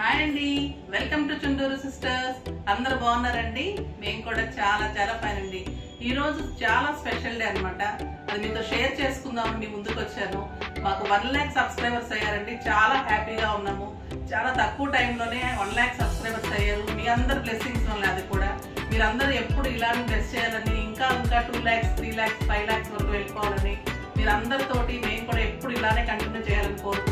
Hi అండి. Welcome to Chunduru sisters. అందరు బాగున్నారండి? మేము కూడా చాలా చాలా ఫైన్ అండి. ఈ రోజు చాలా స్పెషల్ డే అన్నమాట. అది మీతో షేర్ చేసుకుందామండి ముందుకు వచ్చాను మాకు వన్ ల్యాక్ సబ్స్క్రైబర్స్ అయ్యారండి. చాలా హ్యాపీగా ఉన్నాము. చాలా తక్కువ టైంలోనే వన్ ల్యాక్ సబ్స్క్రైబర్స్ అయ్యారు. మీ అందరి బ్లెస్సింగ్స్ వల్ల అది కూడా. మీరందరూ ఎప్పుడు ఇలానే బ్లెస్ చేయాలని ఇంకా ఇంకా two lakhs three lakhs five lakhs వరకు వెళ్ళిపోవాలని మీరందరితోటి మేము కూడా ఎప్పుడు ఇలానే కంటిన్యూ చేయాలని కోరుకుంటున్నాము